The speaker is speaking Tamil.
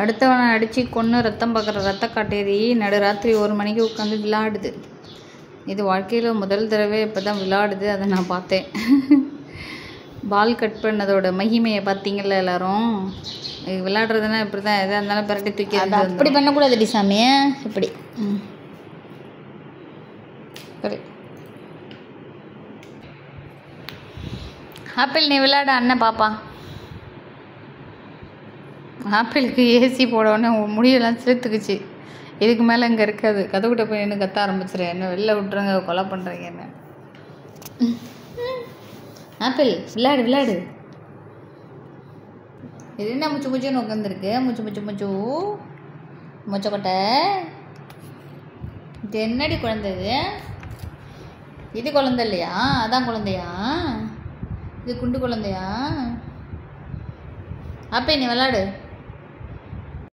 அடுத்தவனை அடித்து கொன்று ரத்தம் பார்க்குற ரத்த காட்டேரி நடுராத்திரி ஒரு மணிக்கு உட்காந்து விளையாடுது இது வாழ்க்கையில் முதல் தடவை இப்போ தான் விளையாடுது அதை நான் பார்த்தேன். பால் கட் பண்ணதோட மகிமையை பார்த்தீங்கல்ல எல்லாரும்? இது விளையாடுறதுனா இப்படி தான் எதாக இருந்தாலும் பிரட்டி தூக்கி அப்படி பண்ணக்கூடாதுடி சாமி இப்படி. சரி. ஆப்பிள் நீ விளையாட அண்ணன் பாப்பா. ஆப்பிளுக்கு ஏசி போடவுடனே முடியெல்லாம் சிரித்துக்குச்சு இதுக்கு மேலே இங்கே இருக்காது. கதவுகிட்ட போய் என்ன கத்த ஆரம்பிச்சிரு. என்ன வெளில விட்டுருங்க கொலை பண்ணுறீங்க என்ன ஆப்பிள் விளையாடு விளையாடு. இது என்ன முச்சு முச்சுன்னு உட்காந்துருக்கு முச்சு முச்சு முச்சு. முச்சக்கொட்டை. இது என்னடி குழந்தை இது? இது குழந்தை இல்லையா? அதான் குழந்தையா? இது குண்டு குழந்தையா? அப்போ நீ விளாடு